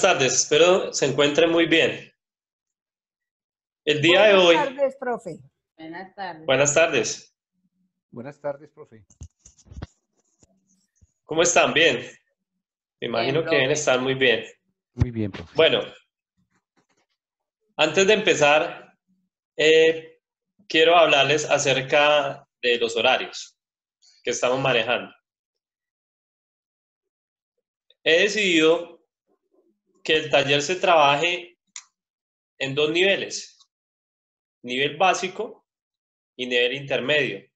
tardes, espero se encuentren muy bien. El día de hoy... Buenas tardes, profe. Buenas tardes. Buenas tardes. Buenas tardes, profe. ¿Cómo están? Bien. Me imagino Bien, que deben estar muy bien. Muy bien, profe. Bueno, antes de empezar, eh, quiero hablarles acerca de los horarios que estamos manejando. He decidido que el taller se trabaje en dos niveles, nivel básico y nivel intermedio.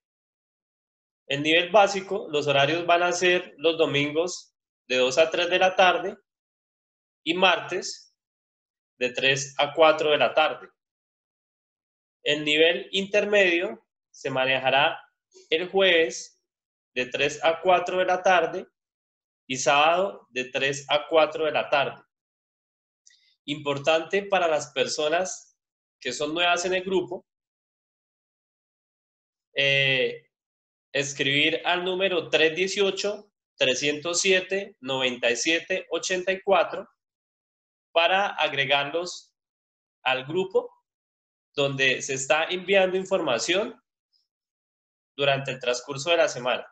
El nivel básico, los horarios van a ser los domingos de 2 a 3 de la tarde y martes de 3 a 4 de la tarde. El nivel intermedio se manejará el jueves de 3 a 4 de la tarde y sábado de 3 a 4 de la tarde. Importante para las personas que son nuevas en el grupo, eh, escribir al número 318-307-9784 para agregarlos al grupo donde se está enviando información durante el transcurso de la semana.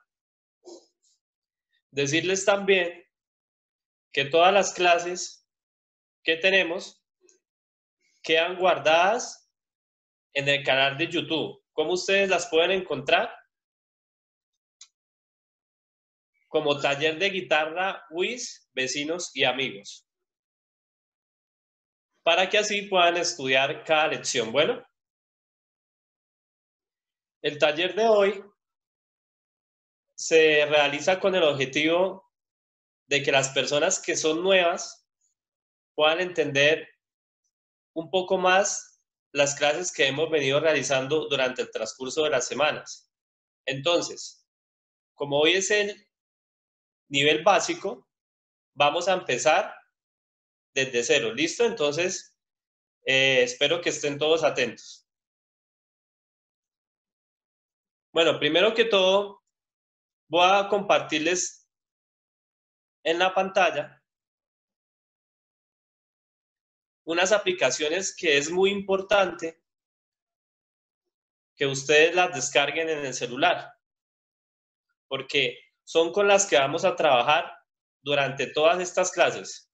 Decirles también que todas las clases que tenemos quedan guardadas en el canal de YouTube. ¿Cómo ustedes las pueden encontrar? Como taller de guitarra WIS, vecinos y amigos. Para que así puedan estudiar cada lección. Bueno, el taller de hoy se realiza con el objetivo de que las personas que son nuevas puedan entender un poco más las clases que hemos venido realizando durante el transcurso de las semanas. Entonces, como hoy es el nivel básico, vamos a empezar desde cero. ¿Listo? Entonces, eh, espero que estén todos atentos. Bueno, primero que todo, voy a compartirles en la pantalla unas aplicaciones que es muy importante que ustedes las descarguen en el celular, porque son con las que vamos a trabajar durante todas estas clases.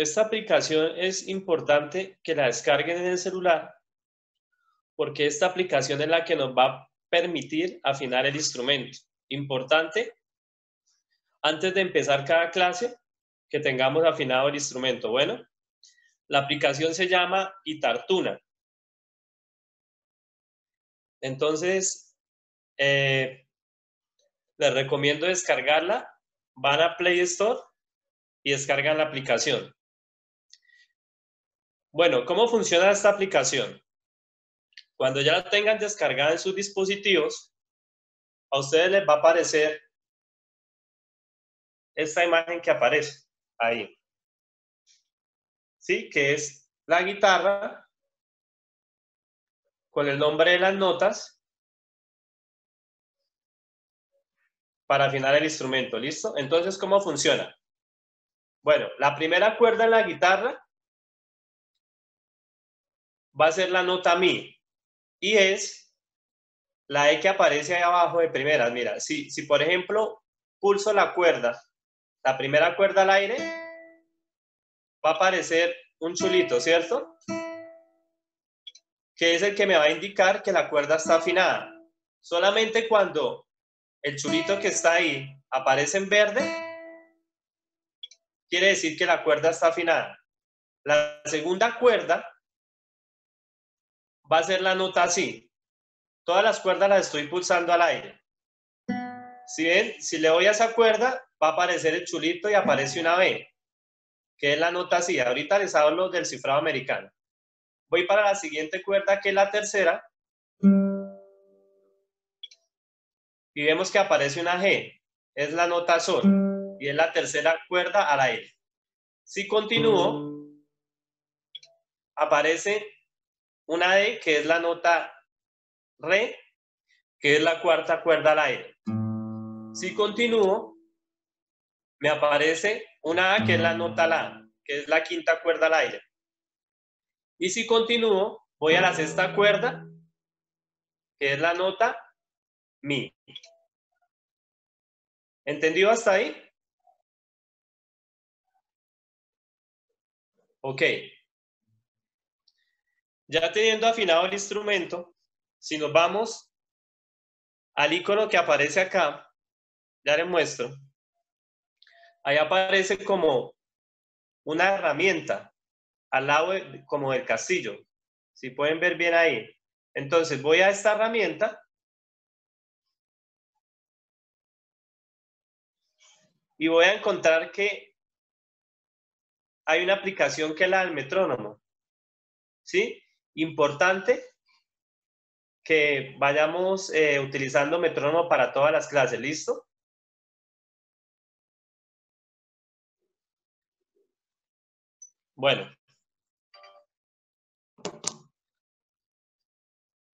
Esta aplicación es importante que la descarguen en el celular porque esta aplicación es la que nos va a permitir afinar el instrumento. Importante, antes de empezar cada clase, que tengamos afinado el instrumento. Bueno, la aplicación se llama Itartuna. Entonces, eh, les recomiendo descargarla. Van a Play Store y descargan la aplicación. Bueno, ¿cómo funciona esta aplicación? Cuando ya la tengan descargada en sus dispositivos, a ustedes les va a aparecer esta imagen que aparece ahí. ¿Sí? Que es la guitarra con el nombre de las notas para afinar el instrumento. ¿Listo? Entonces, ¿cómo funciona? Bueno, la primera cuerda en la guitarra va a ser la nota mi y es la E que aparece ahí abajo de primeras. Mira, si, si por ejemplo pulso la cuerda, la primera cuerda al aire, va a aparecer un chulito, ¿cierto? Que es el que me va a indicar que la cuerda está afinada. Solamente cuando el chulito que está ahí aparece en verde, quiere decir que la cuerda está afinada. La segunda cuerda va a ser la nota así. Todas las cuerdas las estoy pulsando al aire. Si ven, si le doy a esa cuerda, va a aparecer el chulito y aparece una B, que es la nota así. Ahorita les hablo del cifrado americano. Voy para la siguiente cuerda, que es la tercera. Y vemos que aparece una G, es la nota sol, y es la tercera cuerda a la L. Si continúo, aparece una D, que es la nota Re, que es la cuarta cuerda a la L. Si continúo, me aparece una A, que es la nota La, que es la quinta cuerda al aire. Y si continúo, voy a la sexta cuerda, que es la nota Mi. ¿Entendido hasta ahí? Ok. Ya teniendo afinado el instrumento, si nos vamos al icono que aparece acá, ya les muestro ahí aparece como una herramienta al lado como del castillo. Si pueden ver bien ahí. Entonces voy a esta herramienta y voy a encontrar que hay una aplicación que es la del metrónomo. ¿Sí? Importante que vayamos eh, utilizando metrónomo para todas las clases. ¿Listo? Bueno.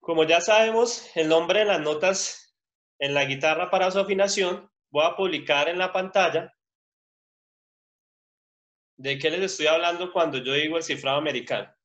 Como ya sabemos el nombre de las notas en la guitarra para su afinación, voy a publicar en la pantalla de qué les estoy hablando cuando yo digo el cifrado americano.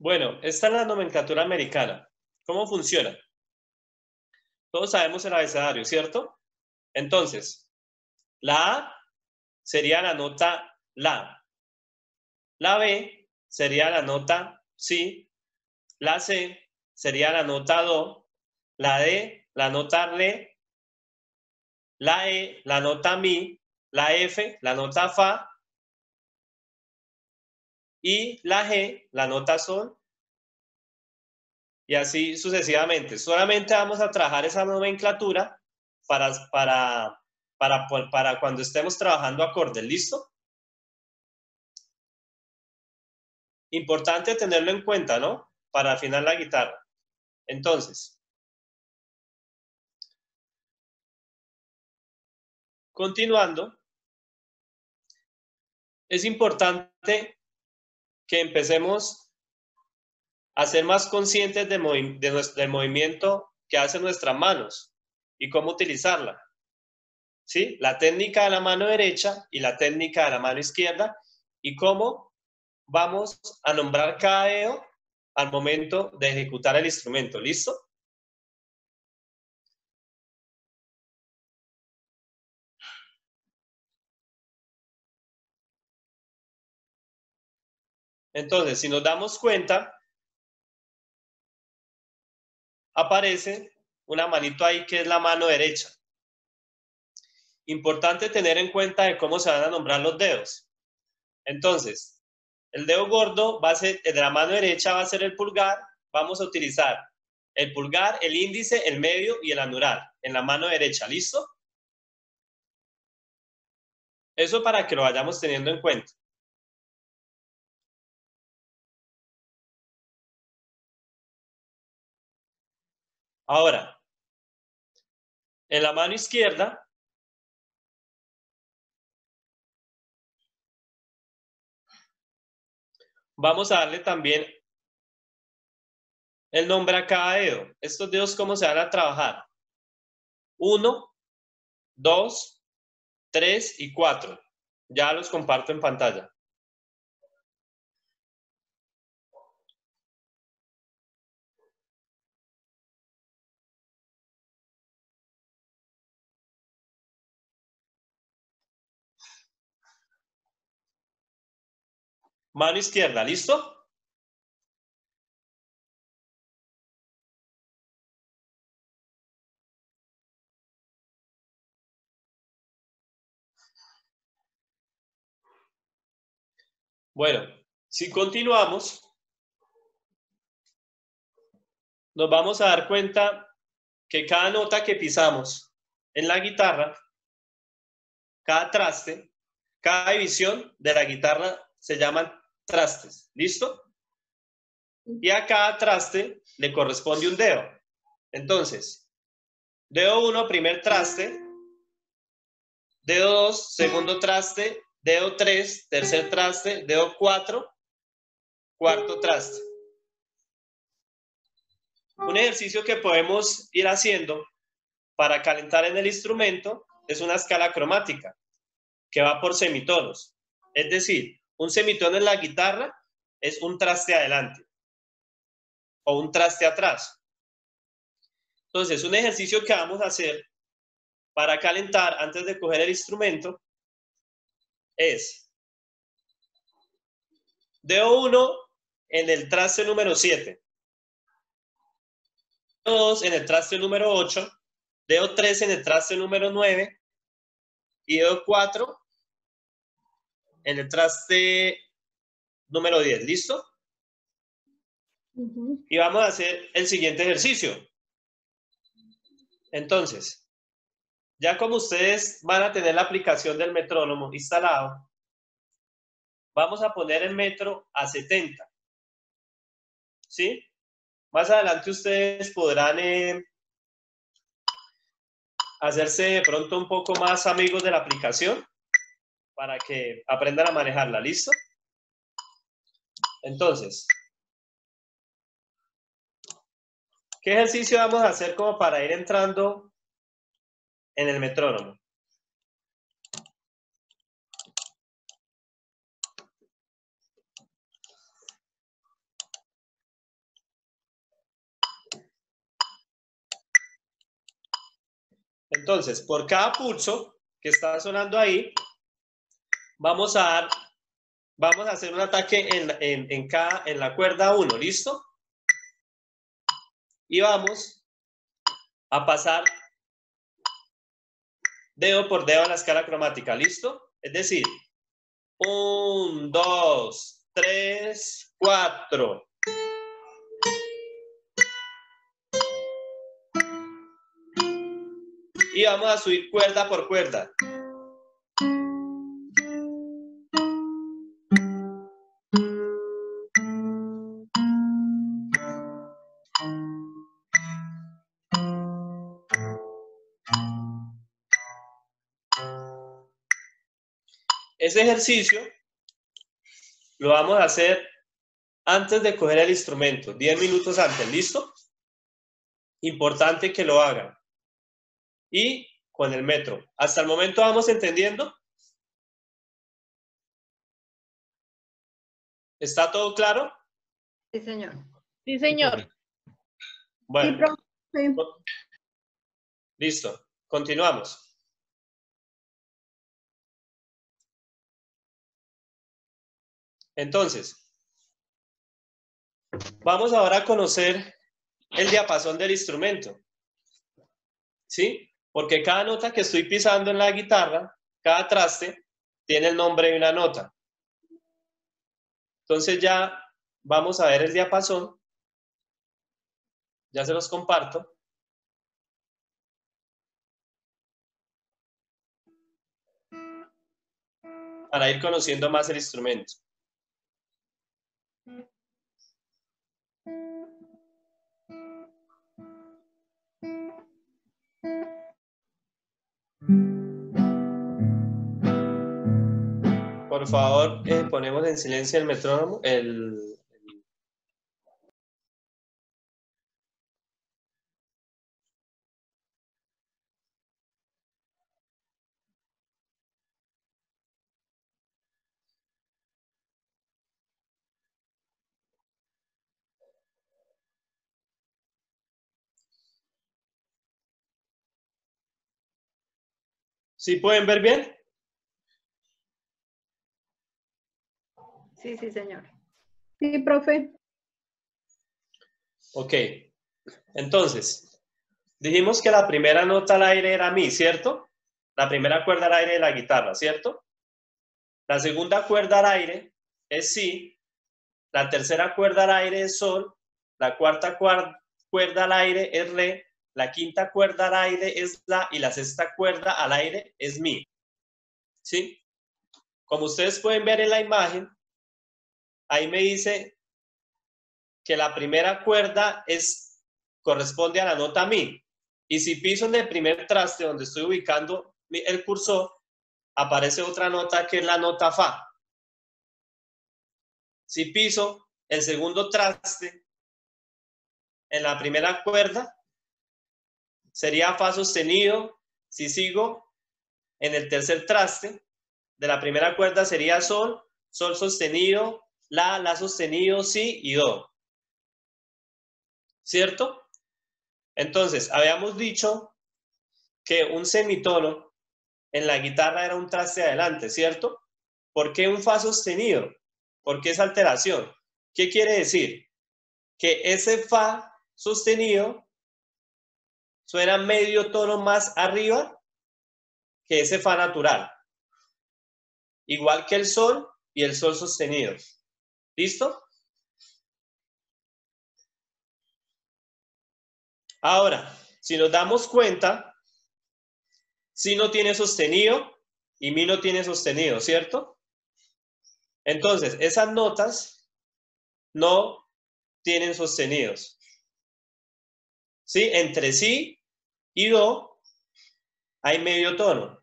Bueno, esta es la nomenclatura americana. ¿Cómo funciona? Todos sabemos el abecedario, ¿cierto? Entonces, la A sería la nota La. La B sería la nota Si. La C sería la nota Do. La D, la nota Re. La E, la nota Mi. La F, la nota Fa y la G, la nota sol, y así sucesivamente. Solamente vamos a trabajar esa nomenclatura para, para, para, para cuando estemos trabajando acordes, ¿listo? Importante tenerlo en cuenta, ¿no? Para afinar la guitarra. Entonces, continuando, es importante que empecemos a ser más conscientes de del movimiento que hacen nuestras manos y cómo utilizarla. ¿Sí? La técnica de la mano derecha y la técnica de la mano izquierda y cómo vamos a nombrar cada dedo al momento de ejecutar el instrumento. ¿Listo? Entonces, si nos damos cuenta, aparece una manito ahí que es la mano derecha. Importante tener en cuenta de cómo se van a nombrar los dedos. Entonces, el dedo gordo va a ser, de la mano derecha va a ser el pulgar. Vamos a utilizar el pulgar, el índice, el medio y el anular en la mano derecha. ¿Listo? Eso para que lo vayamos teniendo en cuenta. Ahora, En la mano izquierda vamos a darle también el nombre a cada dedo. Estos dedos, ¿cómo se van a trabajar? Uno, dos, tres y cuatro. Ya los comparto en pantalla. Mano izquierda, ¿listo? Bueno, si continuamos, nos vamos a dar cuenta que cada nota que pisamos en la guitarra, cada traste, cada división de la guitarra se llaman trastes. ¿Listo? Y a cada traste le corresponde un dedo. Entonces, dedo 1, primer traste. Dedo 2, segundo traste. Dedo 3, tercer traste. Dedo 4, cuarto traste. Un ejercicio que podemos ir haciendo para calentar en el instrumento es una escala cromática que va por semitonos. Es decir, un semitono en la guitarra es un traste adelante o un traste atrás. Entonces, un ejercicio que vamos a hacer para calentar antes de coger el instrumento es dedo 1 en el traste número 7, dedo 2 en el traste número 8, dedo 3 en el traste número 9 y dedo 4 en el traste número 10. ¿Listo? Y vamos a hacer el siguiente ejercicio. Entonces, ya como ustedes van a tener la aplicación del metrónomo instalado, vamos a poner el metro a 70. ¿Sí? Más adelante ustedes podrán eh, hacerse de pronto un poco más amigos de la aplicación para que aprendan a manejarla. ¿Listo? Entonces, ¿qué ejercicio vamos a hacer como para ir entrando en el metrónomo? Entonces, por cada pulso que está sonando ahí, vamos a dar, vamos a hacer un ataque en, en, en, cada, en la cuerda 1, ¿listo? Y vamos a pasar dedo por dedo a la escala cromática, ¿listo? Es decir, 1, 2, 3, 4. Y vamos a subir cuerda por cuerda. Ese ejercicio lo vamos a hacer antes de coger el instrumento, 10 minutos antes, ¿listo? Importante que lo hagan. Y con el metro. ¿Hasta el momento vamos entendiendo? ¿Está todo claro? Sí, señor. Sí, señor. Bueno. Sí, Listo. Continuamos. Entonces, vamos ahora a conocer el diapasón del instrumento. ¿Sí? Porque cada nota que estoy pisando en la guitarra, cada traste, tiene el nombre de una nota. Entonces ya vamos a ver el diapasón. Ya se los comparto. Para ir conociendo más el instrumento. Por favor, eh, ponemos en silencio el metrónomo, el, ¿Sí pueden ver bien? Sí, sí, señor. Sí, profe. Ok. Entonces, dijimos que la primera nota al aire era mi, ¿cierto? La primera cuerda al aire de la guitarra, ¿cierto? La segunda cuerda al aire es si. La tercera cuerda al aire es sol. La cuarta cuerda al aire es re la quinta cuerda al aire es la y la sexta cuerda al aire es mi. ¿Sí? Como ustedes pueden ver en la imagen, ahí me dice que la primera cuerda es, corresponde a la nota mi. Y si piso en el primer traste donde estoy ubicando el cursor, aparece otra nota que es la nota fa. Si piso el segundo traste en la primera cuerda, sería Fa sostenido. Si sigo en el tercer traste de la primera cuerda sería Sol, Sol sostenido, La, La sostenido, Si y Do. ¿Cierto? Entonces, habíamos dicho que un semitono en la guitarra era un traste adelante, ¿cierto? ¿Por qué un Fa sostenido? ¿Por qué esa alteración? ¿Qué quiere decir? Que ese Fa sostenido suena medio tono más arriba que ese fa natural. Igual que el sol y el sol sostenido. ¿Listo? Ahora, si nos damos cuenta, si no tiene sostenido y mi no tiene sostenido, ¿cierto? Entonces, esas notas no tienen sostenidos. ¿Sí? Entre sí y do hay medio tono.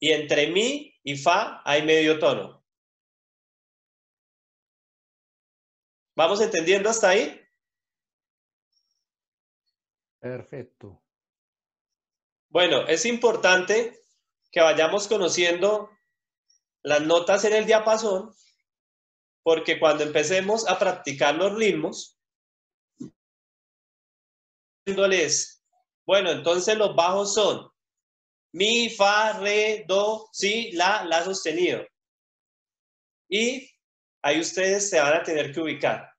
Y entre mi y fa hay medio tono. ¿Vamos entendiendo hasta ahí? Perfecto. Bueno, es importante que vayamos conociendo las notas en el diapasón, porque cuando empecemos a practicar los ritmos, bueno, entonces los bajos son mi, fa, re, do, si, la, la sostenido. Y ahí ustedes se van a tener que ubicar,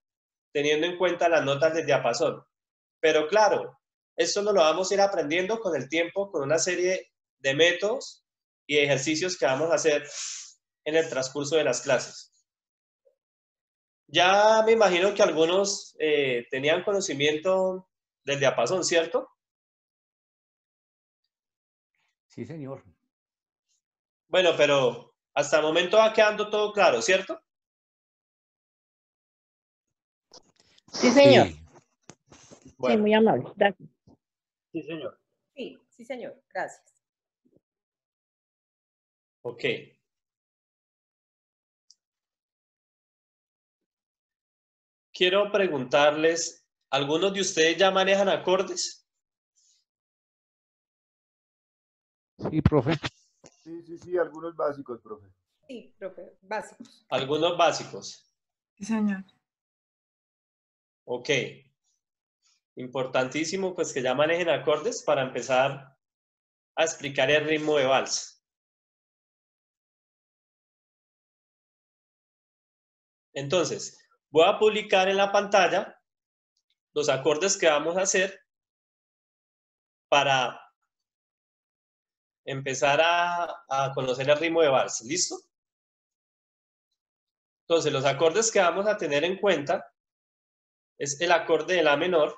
teniendo en cuenta las notas del diapasón. Pero claro, esto no lo vamos a ir aprendiendo con el tiempo, con una serie de métodos y ejercicios que vamos a hacer en el transcurso de las clases. Ya me imagino que algunos eh, tenían conocimiento del diapasón, ¿cierto? Sí, señor. Bueno, pero hasta el momento va quedando todo claro, ¿cierto? Sí, señor. Sí. Sí, muy amable. Gracias. Sí, señor. Sí, sí, señor. Gracias. Ok. Quiero preguntarles, ¿algunos de ustedes ya manejan acordes? Sí, profe. Sí, sí, sí, algunos básicos, profe. Sí, profe, básicos. Algunos básicos. Sí, señor. Ok. Importantísimo, pues que ya manejen acordes para empezar a explicar el ritmo de vals. Entonces, voy a publicar en la pantalla los acordes que vamos a hacer para empezar a, a conocer el ritmo de vals. ¿Listo? Entonces, los acordes que vamos a tener en cuenta es el acorde de la menor,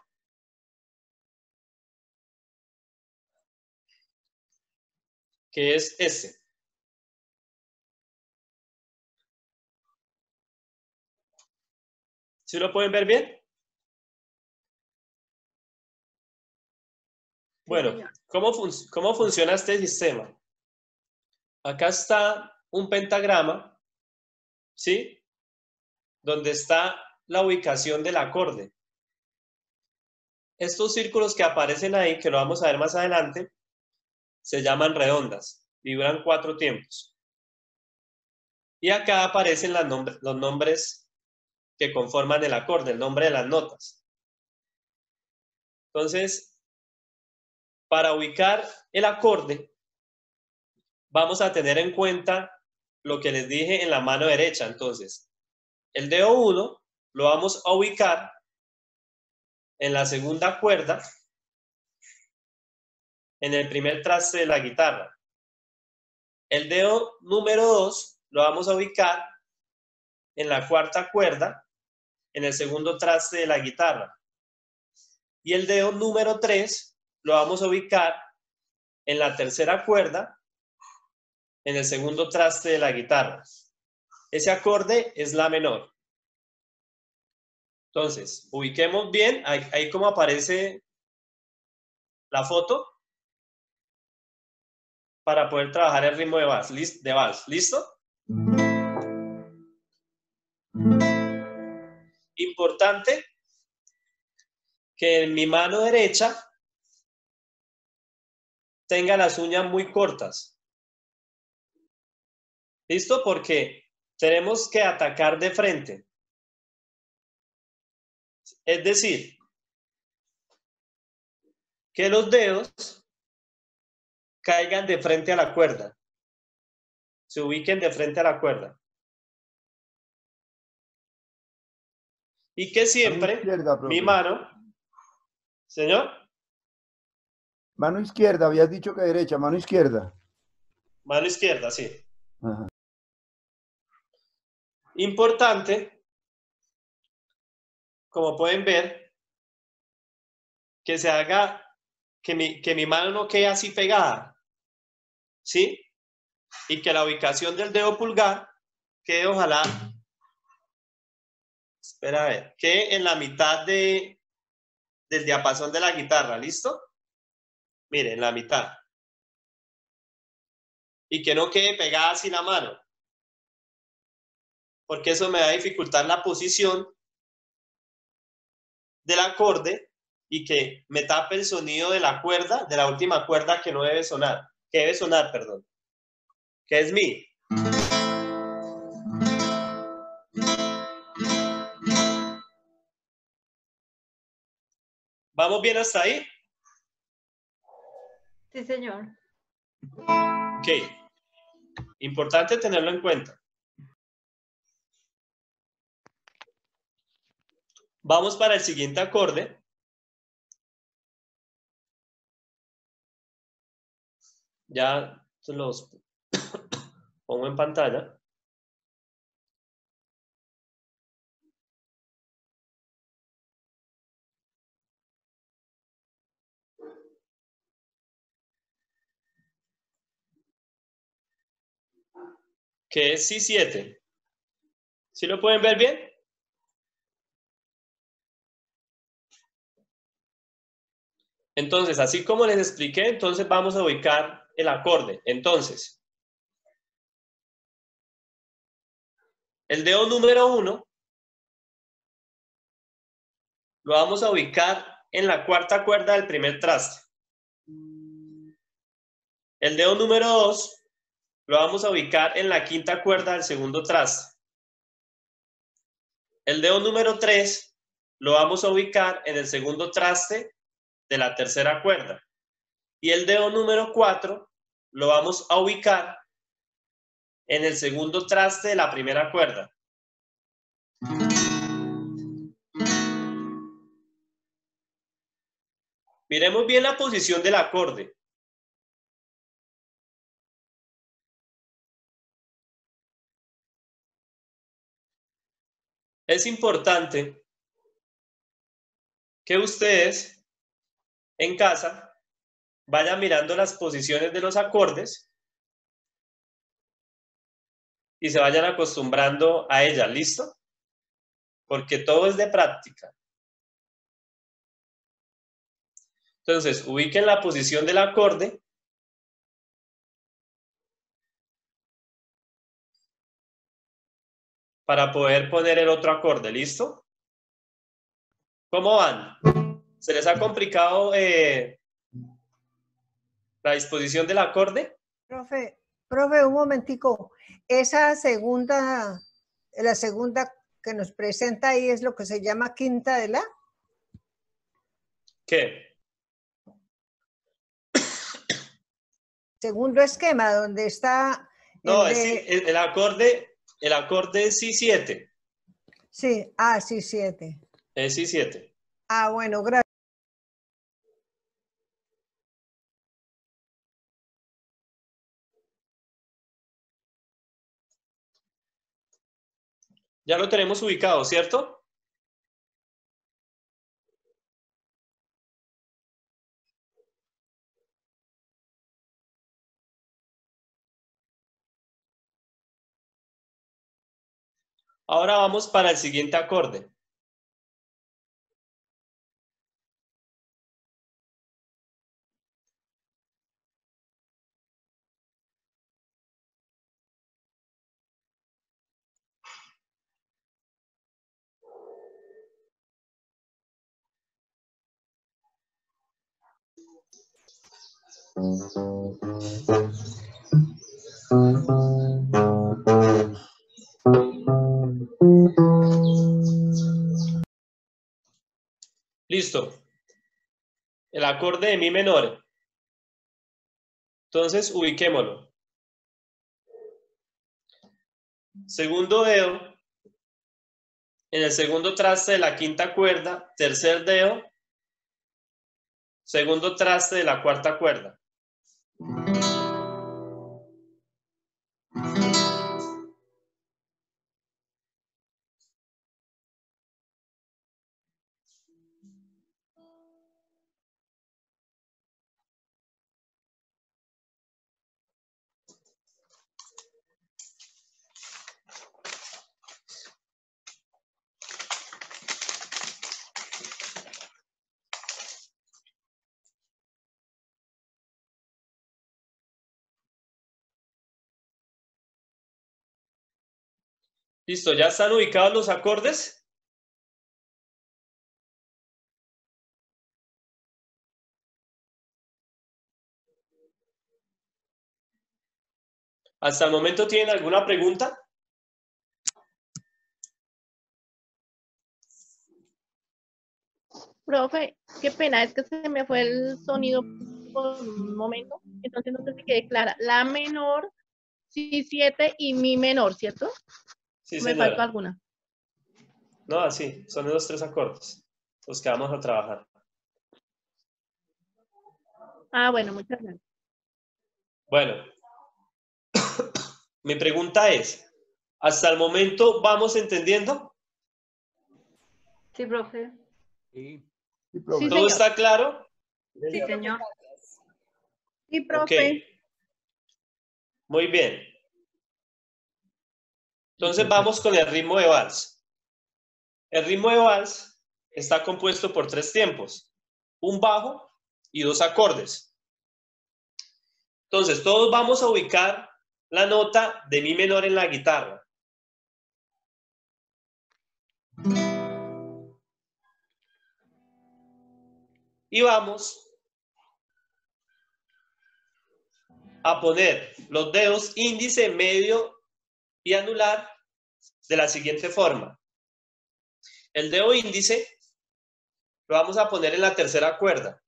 que es este. ¿Sí lo pueden ver bien? Bueno. ¿cómo, fun- ¿cómo funciona este sistema? Acá está un pentagrama ¿sí? Donde está la ubicación del acorde. Estos círculos que aparecen ahí, que lo vamos a ver más adelante, se llaman redondas y duran cuatro tiempos. Y acá aparecen los nombres que conforman el acorde, el nombre de las notas. Entonces, para ubicar el acorde, vamos a tener en cuenta lo que les dije en la mano derecha. Entonces, el dedo 1 lo vamos a ubicar en la segunda cuerda, en el primer traste de la guitarra. El dedo número 2 lo vamos a ubicar en la cuarta cuerda, en el segundo traste de la guitarra. Y el dedo número 3 lo vamos a ubicar en la tercera cuerda, en el segundo traste de la guitarra. Ese acorde es la menor. Entonces, ubiquemos bien, ahí, como aparece la foto, para poder trabajar el ritmo de vals. De vals. ¿Listo? Importante que en mi mano derecha tenga las uñas muy cortas. ¿Listo? Porque tenemos que atacar de frente. Es decir, que los dedos caigan de frente a la cuerda. Se ubiquen de frente a la cuerda. Y que siempre mi mano, señor. Mano izquierda, habías dicho que derecha, mano izquierda. Mano izquierda, sí. Importante como pueden ver, que se haga, que mi, que mi mano no quede así pegada, ¿sí? Y que la ubicación del dedo pulgar quede, ojalá, espera a ver, quede en la mitad de, del diapasón de la guitarra, ¿listo? Miren, en la mitad. Y que no quede pegada así la mano. Porque eso me va a dificultar la posición del acorde y que me tape el sonido de la cuerda, de la última cuerda que no debe sonar, que debe sonar, perdón, que es mi. ¿Vamos bien hasta ahí? Sí, señor. Ok. Importante tenerlo en cuenta. Vamos para el siguiente acorde. Ya los pongo en pantalla. que es Si7. ¿Sí lo pueden ver bien? Entonces, así como les expliqué, entonces vamos a ubicar el acorde. Entonces, el dedo número uno lo vamos a ubicar en la cuarta cuerda del primer traste. El dedo número dos lo vamos a ubicar en la quinta cuerda del segundo traste. El dedo número tres lo vamos a ubicar en el segundo traste de la tercera cuerda. Y el dedo número 4 lo vamos a ubicar en el segundo traste de la primera cuerda. Miremos bien la posición del acorde. Es importante que ustedes en casa, vayan mirando las posiciones de los acordes y se vayan acostumbrando a ellas, ¿listo? Porque todo es de práctica. Entonces, ubiquen la posición del acorde para poder poner el otro acorde, ¿listo? ¿Cómo van? ¿Se les ha complicado eh, la disposición del acorde? Profe, profe, un momentico. Esa segunda, la segunda que nos presenta ahí es lo que se llama quinta de la. ¿Qué? Segundo esquema, donde está. No, el es, el, el acorde, el acorde es Si7. Sí, ah, sí, siete. Es Si7. Ah, bueno, gracias. Ya lo tenemos ubicado, ¿cierto? Ahora vamos para el siguiente acorde. Listo. El acorde de mi menor. Entonces, ubiquémoslo. Segundo dedo. En el segundo traste de la quinta cuerda. Tercer dedo. Segundo traste de la cuarta cuerda. Thank you. Listo, ¿ya están ubicados los acordes? ¿Hasta el momento tienen alguna pregunta? Profe, qué pena, es que se me fue el sonido por un momento, entonces no sé si quedé clara. La menor, si 7 y mi menor, ¿cierto? Sí, me faltó alguna. No, así, son esos tres acordes los que vamos a trabajar. Ah, bueno, muchas gracias. Bueno, mi pregunta es, ¿hasta el momento vamos entendiendo? Sí, profe. Sí. Sí, profe. Sí, ¿Todo está claro? Sí, señor. Sí, profe. Muy bien. Entonces vamos con el ritmo de vals. El ritmo de vals está compuesto por tres tiempos, un bajo y dos acordes. Entonces todos vamos a ubicar la nota de mi menor en la guitarra. Y vamos a poner los dedos índice, medio y anular de la siguiente forma. El dedo índice lo vamos a poner en la tercera cuerda.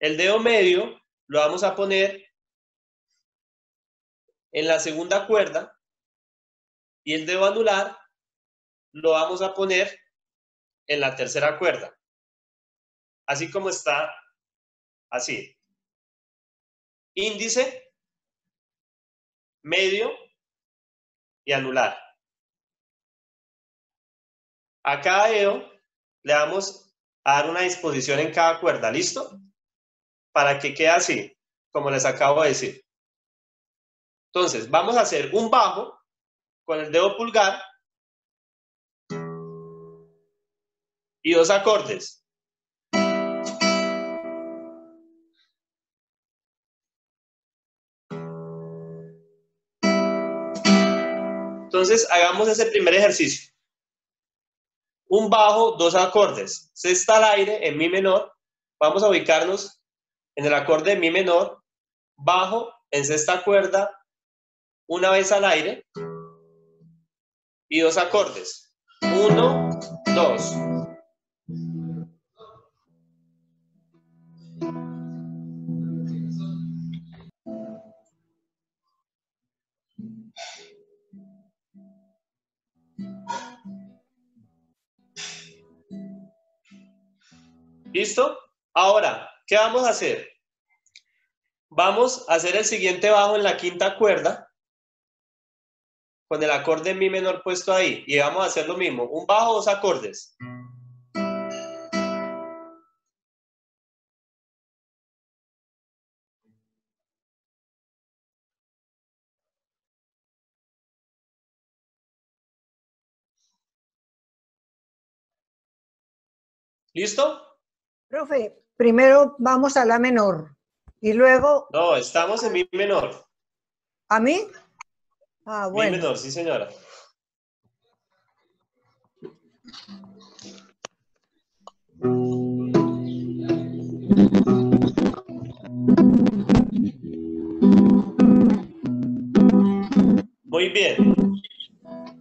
El dedo medio lo vamos a poner en la segunda cuerda y el dedo anular lo vamos a poner en la tercera cuerda. Así como está, así índice, medio y anular. A cada dedo le vamos a dar una disposición en cada cuerda, ¿listo? Para que quede así, como les acabo de decir. Entonces, vamos a hacer un bajo con el dedo pulgar y dos acordes. Entonces, hagamos ese primer ejercicio. Un bajo, dos acordes. Sexta al aire en mi menor. Vamos a ubicarnos en el acorde de mi menor. Bajo en sexta cuerda, una vez al aire. Y dos acordes. Uno, dos. ¿Listo? Ahora, ¿qué vamos a hacer? Vamos a hacer el siguiente bajo en la quinta cuerda con el acorde en mi menor puesto ahí y vamos a hacer lo mismo, un bajo, dos acordes. ¿Listo? Profe, primero vamos a la menor y luego No, estamos en mi menor. a mí. Ah, Mi bueno. menor, sí señora. Muy bien.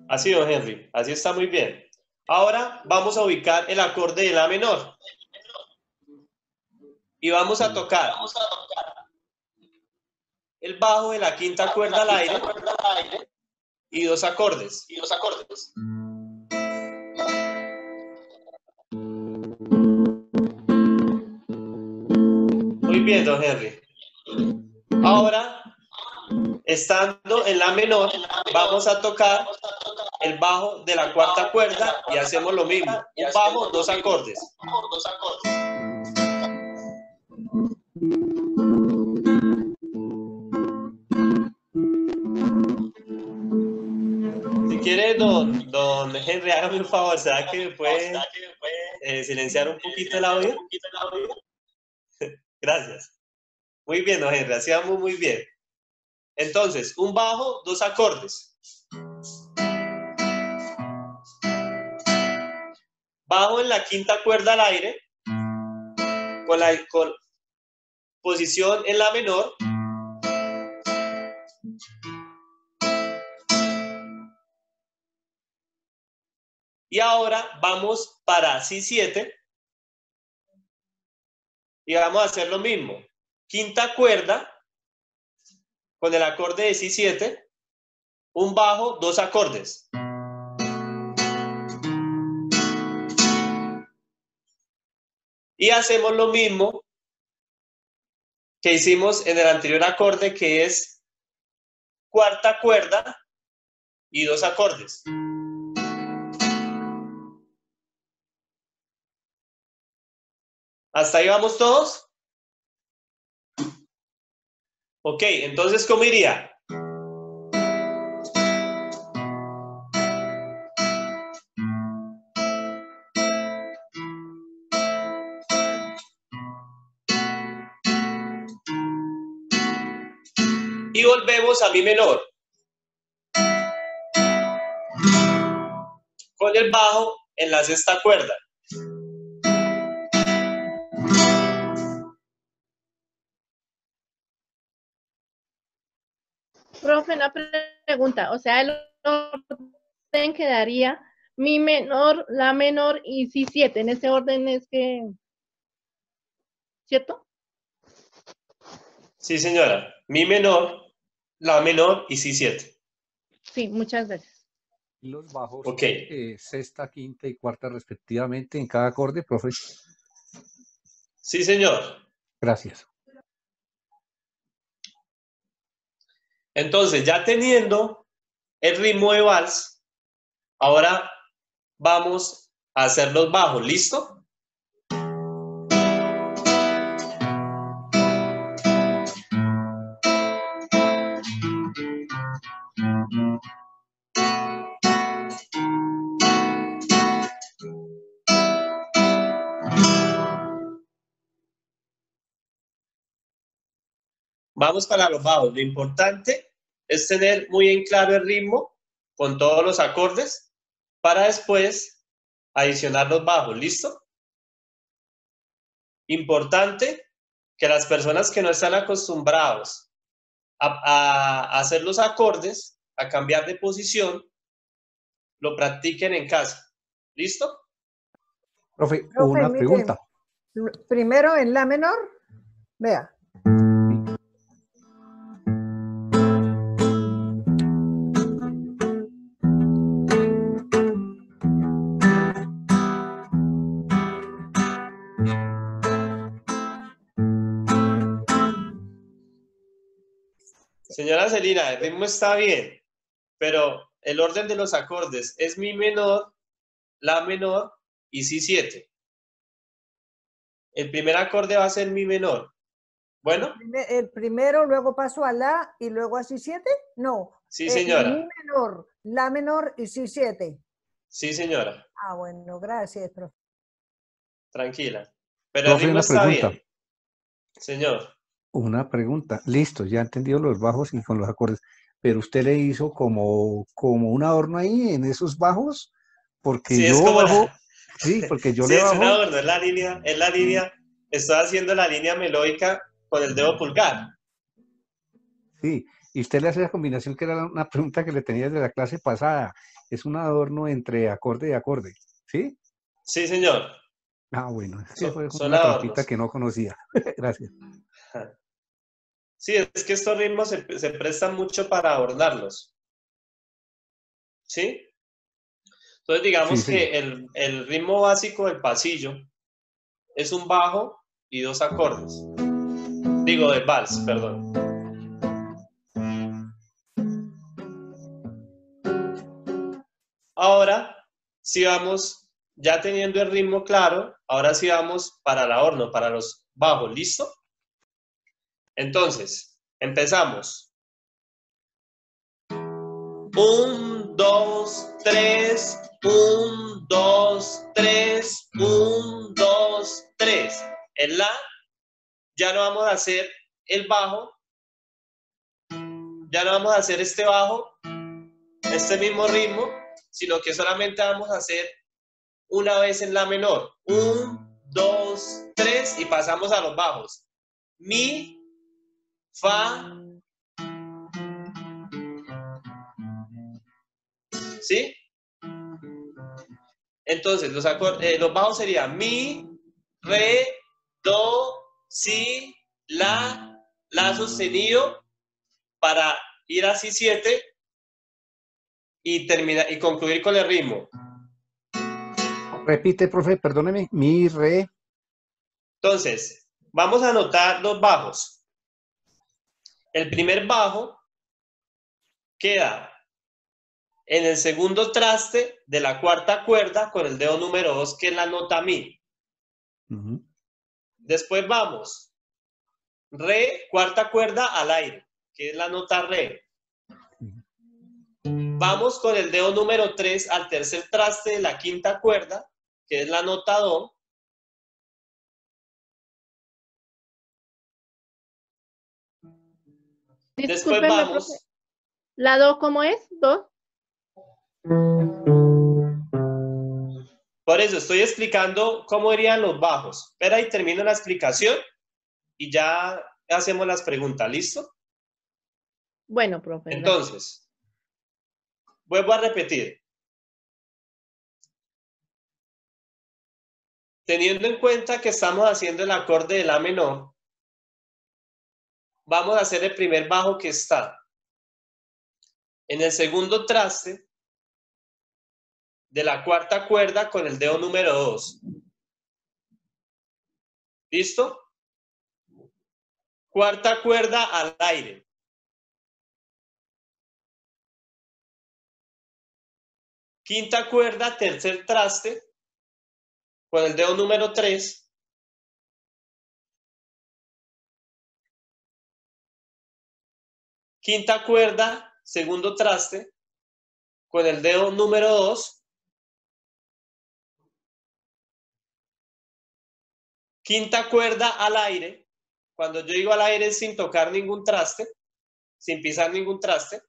Así, don Henry. Así está muy bien. Ahora vamos a ubicar el acorde de la menor. Y vamos a tocar el bajo de la quinta cuerda al aire y dos acordes. Y dos acordes. Muy bien, don Henry. Ahora, estando en la menor, vamos a tocar el bajo de la cuarta cuerda y hacemos lo mismo. Un bajo, dos acordes. Si quiere, don, don Henry, hágame un favor, ¿será que me puede eh, silenciar un poquito el audio? Gracias. Muy bien, don Henry, así muy bien. Entonces, un bajo, dos acordes. Bajo en la quinta cuerda al aire, con la posición en la menor. Y ahora vamos para Si7 y vamos a hacer lo mismo. Quinta cuerda con el acorde de Si7, un bajo, dos acordes. Y hacemos lo mismo que hicimos en el anterior acorde, que es cuarta cuerda y dos acordes. ¿Hasta ahí vamos todos? Ok, entonces, ¿cómo iría? Y volvemos a mi menor. Con el bajo en la sexta cuerda. Profe, una pre- pregunta. O sea, el orden quedaría mi menor, la menor y si siete. En ese orden es que. ¿Cierto? Sí, señora. Mi menor, la menor y si 7. Sí, muchas gracias. Y los bajos, Ok. eh, sexta, quinta y cuarta respectivamente en cada acorde, profe. Sí, señor. Gracias. Entonces, ya teniendo el ritmo de vals, ahora vamos a hacer los bajos. ¿Listo? Vamos para los bajos. Lo importante es tener muy en claro el ritmo con todos los acordes para después adicionar los bajos. ¿Listo? Importante que las personas que no están acostumbrados a, a hacer los acordes, a cambiar de posición, lo practiquen en casa. ¿Listo? Profe, una pregunta. Primero en la menor, vea. Señora Celina, el ritmo está bien, pero el orden de los acordes es mi menor, la menor y si 7. El primer acorde va a ser mi menor. Bueno, Prime- El primero, luego paso a la y luego a si siete. No. sí eh, señora, Mi menor, la menor y si siete. sí señora, Ah, bueno, gracias, profe. tranquila. Pero el ritmo está pregunta. bien. Señor, Una pregunta. Listo, ya entendido los bajos y con los acordes. Pero usted le hizo como, como un adorno ahí en esos bajos, porque sí, es yo la- bajo, sí, porque yo sí, le es bajo. un adorno, es la línea, es la línea, estoy haciendo la línea melódica con el dedo pulgar. Sí, y usted le hace la combinación que era una pregunta que le tenía desde la clase pasada. Es un adorno entre acorde y acorde, ¿sí? Sí, señor. Ah, bueno, es Son- fue son una trampita que no conocía. Gracias. Sí, es que estos ritmos se, se prestan mucho para adornarlos. ¿Sí? Entonces, digamos Sí, que el, el ritmo básico del pasillo es un bajo y dos acordes. Digo, de vals, perdón. Ahora, si vamos, ya teniendo el ritmo claro, ahora sí vamos para el horno, para los bajos, ¿listo? Entonces, empezamos. Un, dos, tres, un, dos, tres, un, dos, tres. En la, ya no vamos a hacer el bajo, ya no vamos a hacer este bajo, este mismo ritmo, sino que solamente vamos a hacer una vez en la menor. Un, dos, tres y pasamos a los bajos. Mi, fa, ¿sí? Entonces, los, eh, los bajos serían mi, re, do, si, la, la sostenido para ir a si 7 y terminar y concluir con el ritmo. Repite, profe, perdóneme. Mi, re, Entonces, vamos a anotar los bajos. El primer bajo queda en el segundo traste de la cuarta cuerda con el dedo número 2, que es la nota mi. Después vamos. Re, cuarta cuerda al aire, que es la nota re. Vamos con el dedo número 3 al tercer traste de la quinta cuerda, que es la nota do. Después vamos. profe. ¿La do cómo es? ¿Do? Por eso estoy explicando cómo irían los bajos. Espera y termino la explicación y ya hacemos las preguntas. ¿Listo? Bueno, profe. gracias. Entonces, vuelvo a repetir. Teniendo en cuenta que estamos haciendo el acorde de la menor, vamos a hacer el primer bajo que está en el segundo traste de la cuarta cuerda con el dedo número 2. ¿Listo? Cuarta cuerda al aire. Quinta cuerda, tercer traste, con el dedo número 3. Quinta cuerda, segundo traste, con el dedo número 2. Quinta cuerda al aire. Cuando yo digo al aire es sin tocar ningún traste, sin pisar ningún traste.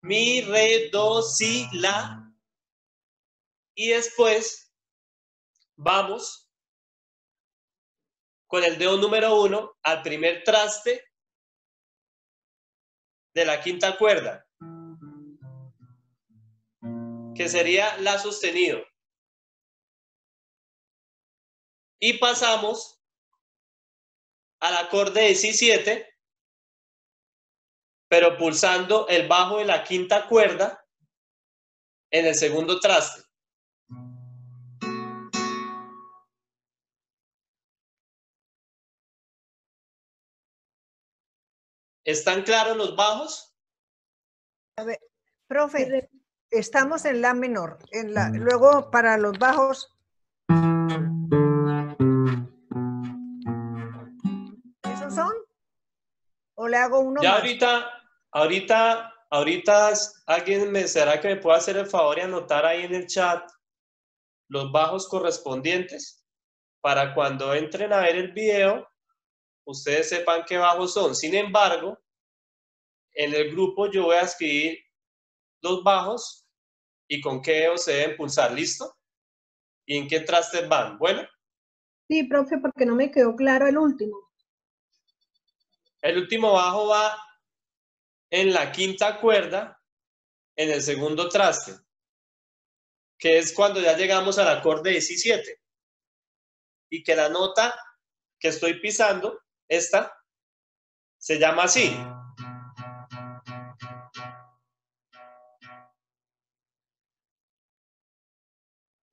mi, re, do, si, la. Y después vamos con el dedo número uno al primer traste de la quinta cuerda, que sería la sostenido. Y pasamos al acorde de si 7 pero pulsando el bajo de la quinta cuerda en el segundo traste. ¿Están claros los bajos? A ver, profe, estamos en la menor. En la, luego para los bajos. ¿Esos son? ¿O le hago uno Ya más? ahorita, ahorita, ahorita alguien me será que me pueda hacer el favor y anotar ahí en el chat los bajos correspondientes para cuando entren a ver el video ustedes sepan qué bajos son. Sin embargo, en el grupo yo voy a escribir los bajos y con qué dedos se deben pulsar, ¿listo? ¿Y en qué trastes van? Bueno, Sí, profe, porque no me quedó claro el último. el último bajo va en la quinta cuerda, en el segundo traste, que es cuando ya llegamos al acorde 17. Y que la nota que estoy pisando, esta, se llama así.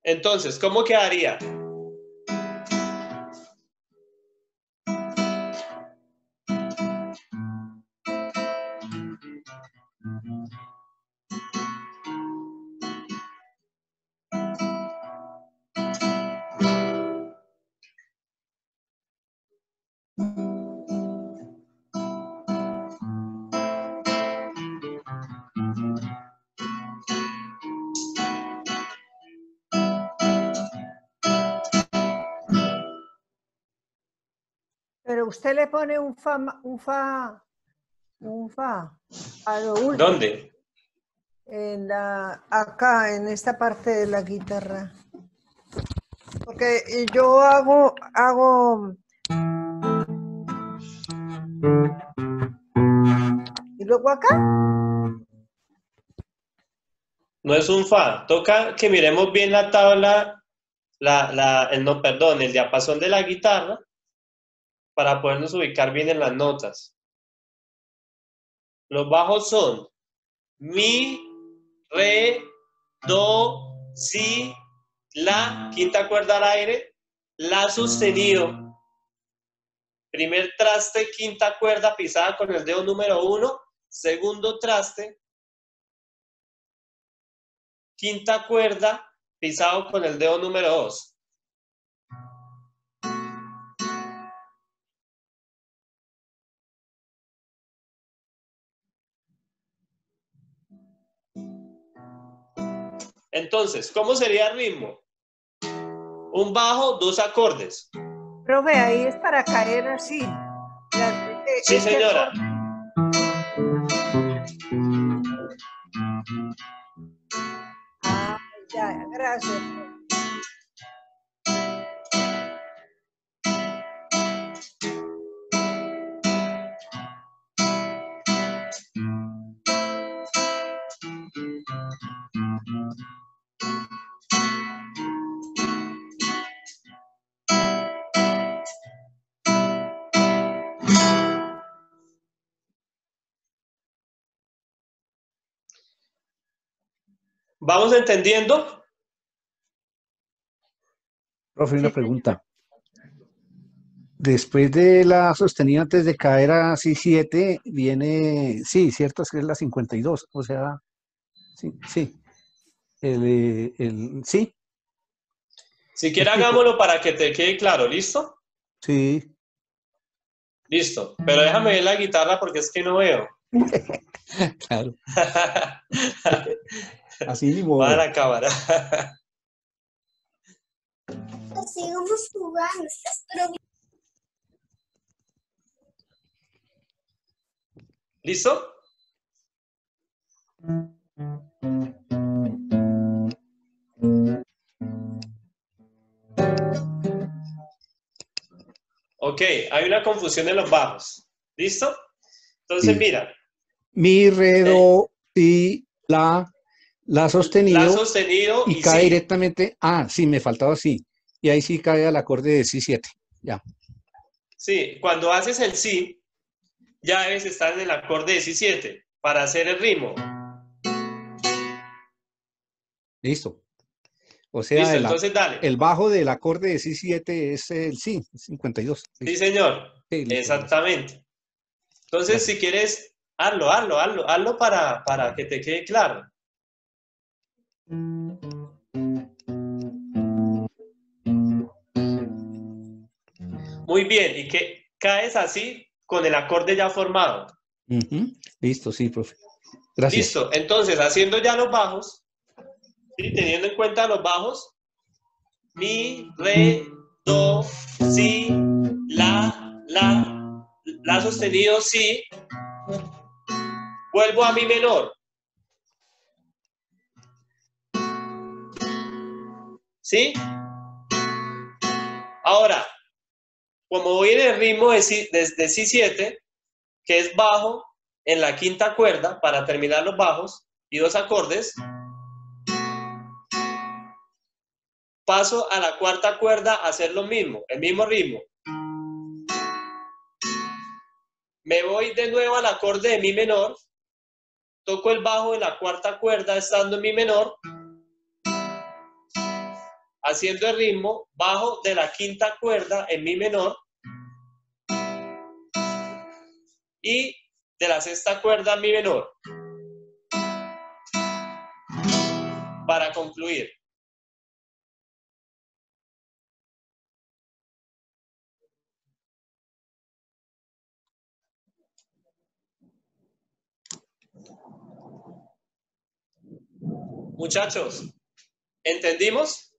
Entonces, ¿cómo quedaría? Usted le pone un fa, un fa, un fa a lo último. ¿Dónde? En la, acá, en esta parte de la guitarra. Porque yo hago, hago. Y luego acá. No es un fa. Toca que miremos bien la tabla, la, la, el, no, perdón, el diapasón de la guitarra para podernos ubicar bien en las notas. Los bajos son mi, re, do, si, la, quinta cuerda al aire, la sostenido. Primer traste, quinta cuerda pisada con el dedo número uno. Segundo traste, quinta cuerda pisado con el dedo número 2. Entonces, ¿cómo sería el ritmo? Un bajo, dos acordes. Profe, ahí es para caer así. La- Sí, este señora. acorde. Ah, ya, gracias. ¿Vamos entendiendo? Profe, una pregunta. Después de la sostenida antes de caer a C7, viene, sí, cierto, es que es la 52, o sea, sí, sí. El, eh, el, sí, Si quiere, hagámoslo para que te quede claro. ¿Listo? sí. Listo. Pero déjame ver la guitarra porque es que no veo. Claro, así ni modo. Va a la cámara. Sigamos jugando. ¿Listo? Ok, hay una confusión en los bajos. ¿Listo? Entonces, Sí. mira, Mi, re, do, si, la, la sostenido la sostenido y y cae directamente. Ah, sí, me faltaba sí. Y ahí sí cae al acorde de 7. Ya. Sí, cuando haces el si, ya debes estar en el acorde 17 para hacer el ritmo. Listo. O sea, Listo, el, entonces dale. el bajo del acorde de 7 es el sí, 52. Sí, señor. Sí, listo. Exactamente. Entonces, si quieres, hazlo, hazlo, hazlo, hazlo para, para que te quede claro. Muy bien, y que caes así con el acorde ya formado. Listo, sí, profe. Gracias. Listo, entonces haciendo ya los bajos, ¿sí? teniendo en cuenta los bajos, mi, re, do, si, la, la, la sostenido, si, vuelvo a mi menor. ¿Sí? Ahora, como voy en el ritmo de si, desde si 7, que es bajo, en la quinta cuerda para terminar los bajos y dos acordes. Paso a la cuarta cuerda a hacer lo mismo, el mismo ritmo. Me voy de nuevo al acorde de mi menor, toco el bajo de la cuarta cuerda estando en mi menor, haciendo el ritmo bajo de la quinta cuerda en mi menor y de la sexta cuerda en mi menor. Para concluir. Muchachos, ¿entendimos?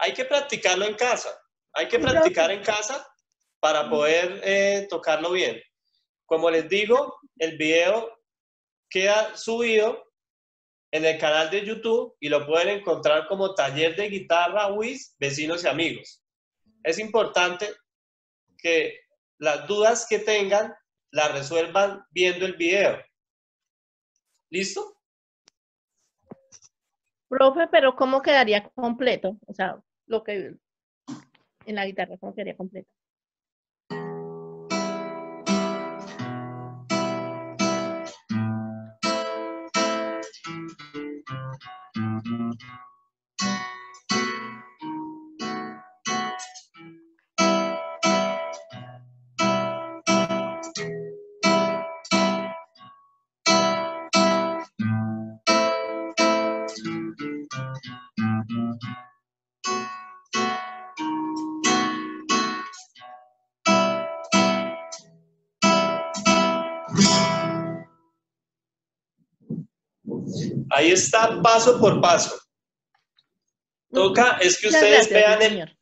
Hay que practicarlo en casa. Hay que practicar en casa para poder eh, tocarlo bien. Como les digo, el video queda subido en el canal de YouTube y lo pueden encontrar como Taller de Guitarra WIS Vecinos y Amigos. Es importante que las dudas que tengan las resuelvan viendo el video. ¿Listo? Profe, pero ¿cómo quedaría completo? O sea, lo que en la guitarra, ¿cómo quedaría completo? Ahí está paso por paso. Toca es que ustedes gracias, vean el, señor.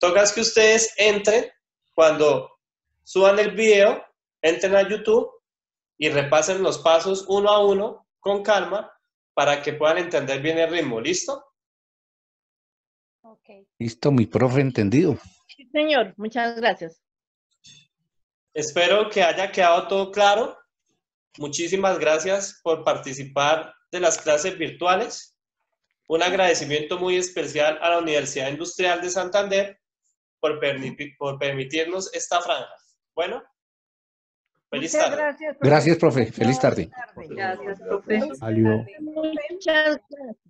toca es que ustedes entren cuando suban el video, entren a YouTube y repasen los pasos uno a uno con calma para que puedan entender bien el ritmo. ¿Listo? Listo, mi profe, entendido. Sí, señor, muchas gracias. Espero que haya quedado todo claro. Muchísimas gracias por participar de las clases virtuales. Un agradecimiento muy especial a la Universidad Industrial de Santander por, permitir- por permitirnos esta franja. Bueno, feliz Muchas tarde. gracias. Gracias, profe. Feliz tarde. tarde. Gracias, profe. Adiós. Muchas gracias.